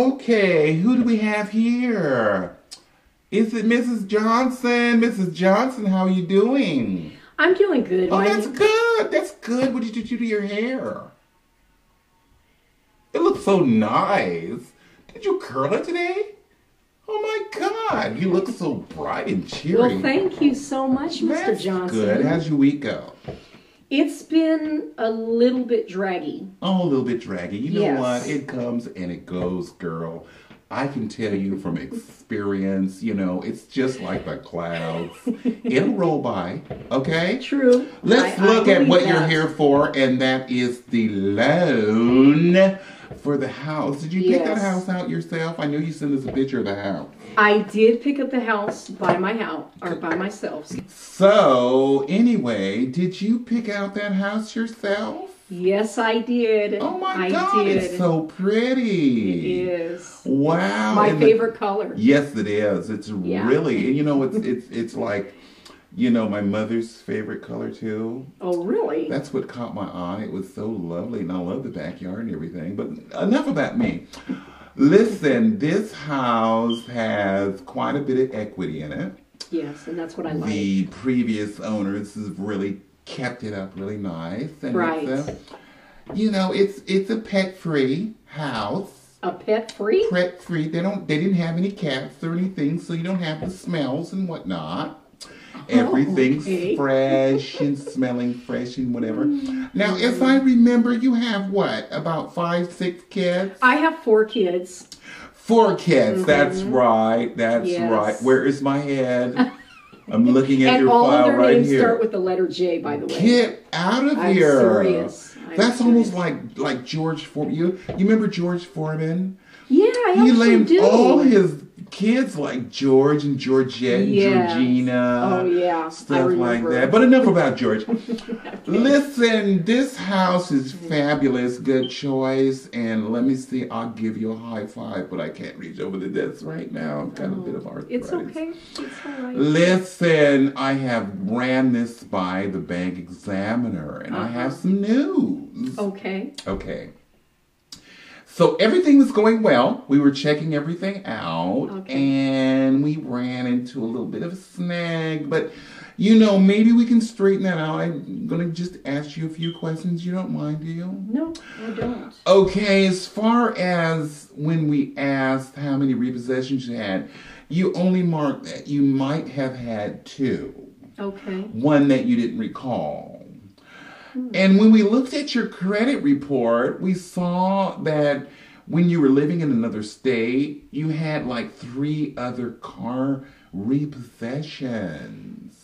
Okay, who do we have here? Is it Mrs. Johnson? Mrs. Johnson, how are you doing? I'm doing good. Oh, that's good. That's good. What did you do to your hair? It looks so nice. Did you curl it today? Oh my God, you look so bright and cheery. Well, thank you so much, Mr. That's Johnson. good. How's your week go? It's been a little bit draggy. Oh, a little bit draggy. You know Yes. what? It comes and it goes, girl. I can tell you from experience, you know, it's just like the clouds. It'll roll by, okay? True. Let's I- I look at believe what you're here for, and that is the loan for the house. Did you pick that house out yourself? I know you sent us a picture of the house. I did pick up the house by my house or by myself. So, anyway, did you pick out that house yourself? Yes, I did. Oh my I God, did. it's so pretty. It is Wow. my and the- favorite color. Yes, it is. It's Yeah. really, and you know, it's it's it's like, you know, my mother's favorite color too. Oh, really? That's what caught my eye. It was so lovely, and I love the backyard and everything. But enough about me. Listen, this house has quite a bit of equity in it. yes, and that's what I like. The previous owners have really kept it up really nice, and Right. a, you know, it's it's a pet-free house A pet free? pet free. They don't. They didn't have any cats or anything, so you don't have the smells and whatnot. Everything's Oh, okay. fresh and smelling fresh and whatever. Now, if I remember, you have what about five, six kids? I have four kids. Four kids. That's right. That's Mm-hmm. Yes. right. Where is my head? I'm looking at and your all file of their right names here. start with the letter J, by the way. Get out of I'm here! serious. I'm That's almost like like George Foreman. You you remember George Foreman? Yeah, I He named do. all his kids like George and Georgette and Yes. Georgina. Oh, yeah. Stuff like that. But enough about George. Listen, this house is fabulous. Good choice. And let me see, I'll give you a high five, but I can't reach over the desk right now. I've got a bit of arthritis. It's okay. It's all right. Listen, I have ran this by the bank examiner and I have Uh-huh. some news. Okay. Okay. So everything was going well. We were checking everything out Okay. and we ran into a little bit of a snag, but you know, maybe we can straighten that out. I'm going to just ask you a few questions. You don't mind, do you? No, I don't. Okay, as far as when we asked how many repossessions you had, you only marked that you might have had two Okay. one that you didn't recall. Hmm. And when we looked at your credit report, we saw that when you were living in another state, you had like three other car repossessions.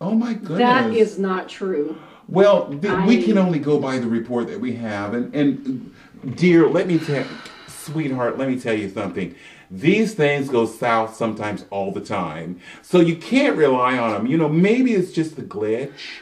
Oh my goodness. That is not true. Well, th- we can only go by the report that we have. And, and dear, let me tell, sweetheart, let me tell you something. These things go south sometimes all the time. So you can't rely on them. You know, maybe it's just a glitch,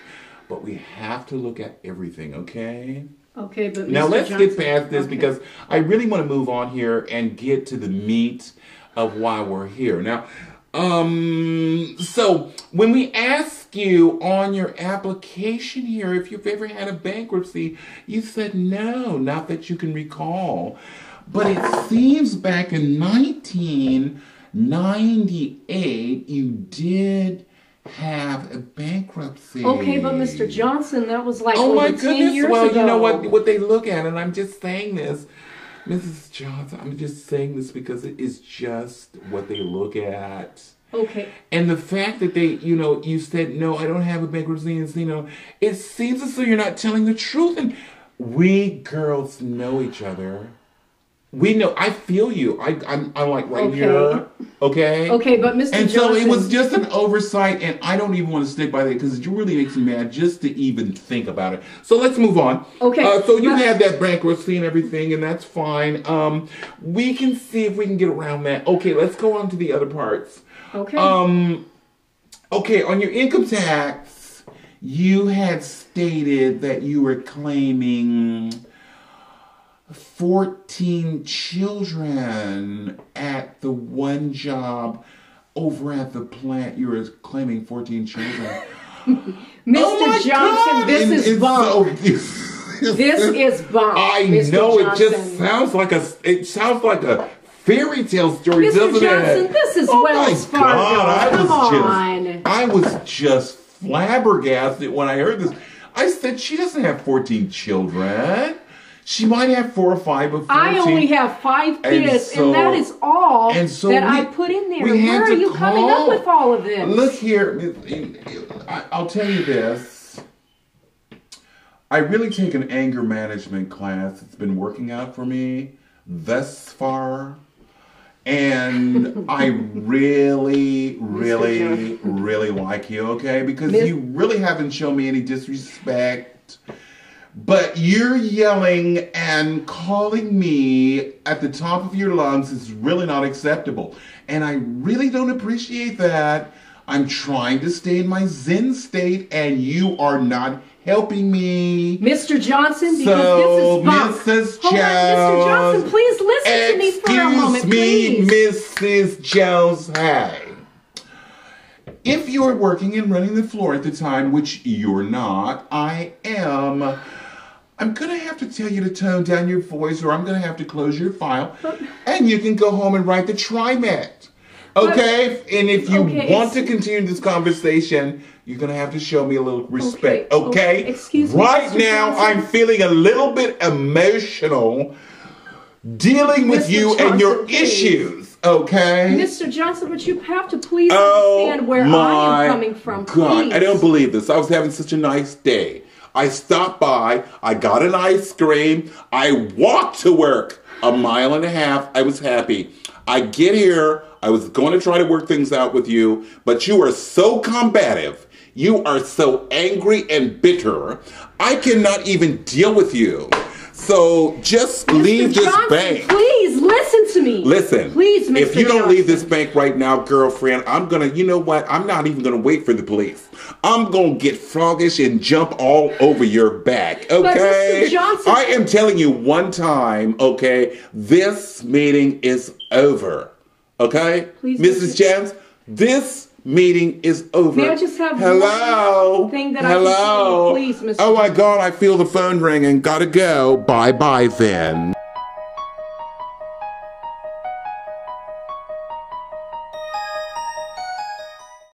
but we have to look at everything, okay? Okay, but Now Mr. let's Johnson, get past this okay. because I really want to move on here and get to the meat of why we're here. Now, um, so when we ask you on your application here if you've ever had a bankruptcy, you said no, not that you can recall. But it seems back in 1998 you did have a bankruptcy. Okay, but Mr. Johnson, that was like Oh my 10 goodness! Well, ago. you know what what they look at, and I'm just saying this, Mrs. Johnson. I'm just saying this because it is just what they look at. Okay. And the fact that they, you know, you said no, I don't have a bankruptcy, and you know, it seems as though you're not telling the truth. And we girls know each other. We know. I feel you. I, I'm, I'm like right Okay. here. Okay. Okay, but Mr. And Johnson. so it was just an oversight, and I don't even want to stick by that because it really makes me mad just to even think about it. So let's move on. Okay, Uh, so you had that bankruptcy and everything, and that's fine. Um, we can see if we can get around that. Okay, let's go on to the other parts. Okay. Um, okay, on your income tax, you had stated that you were claiming 14 children at the one job over at the plant. You were claiming 14 children. Mr. Oh Johnson, God! this And is bunk. so- this is bunk. I Mr. know it just sounds like a it sounds like a fairy tale story, Mr. doesn't Johnson, it? this is oh Wells my Fargo. God, I Come was on. just, I was just flabbergasted when I heard this. I said, she doesn't have 14 children. She might have four or five of 14. I only have five And kids, so- and that is all and so that we- I put in there. Where are you coming up with all of this? Look here, I'll tell you this. I really take an anger management class. It's been working out for me thus far. And I really, really, really like you, okay? Because Miss- you really haven't shown me any disrespect. But you're yelling and calling me at the top of your lungs is really not acceptable. And I really don't appreciate that. I'm trying to stay in my Zen state and you are not helping me. Mr. Johnson, because So, this is. Mrs. Hold on, Mr. Johnson, please listen to me for a moment, me, please. Mrs. Jones. Hey. If you're working and running the floor at the time, which you're not, I am. I'm gonna have to tell you to tone down your voice, or I'm gonna have to close your file, and you can go home and write the TriMet. Okay? and if you Okay, want to continue this conversation, you're gonna have to show me a little respect. Okay, Okay? okay, excuse me, Right now, Johnson. I'm feeling a little bit emotional dealing with Mr. you and your please. issues. Okay? Mr. Johnson, but you have to please Oh understand where I am coming from. God, please. I don't believe this. I was having such a nice day. I stopped by, I got an ice cream, I walked to work a mile and a half. I was happy. I get here, I was going to try to work things out with you, but you are so combative. You are so angry and bitter. I cannot even deal with you. So just Mr. leave this Johnson, bank. Please listen to me. Listen, please, Mr. if you don't Johnson. leave this bank right now, girlfriend, I'm gonna, you know what? I'm not even gonna wait for the police. I'm gonna get froggish and jump all over your back, okay? Mr. Johnson- I am telling you one time, okay? This meeting is over, okay? Please, Mrs. Mr. Jams, this meeting is over. May I just have Hello? thing that I can Hello? say, please, Mr. Oh my God, I feel the phone ringing. Gotta go. Bye bye then.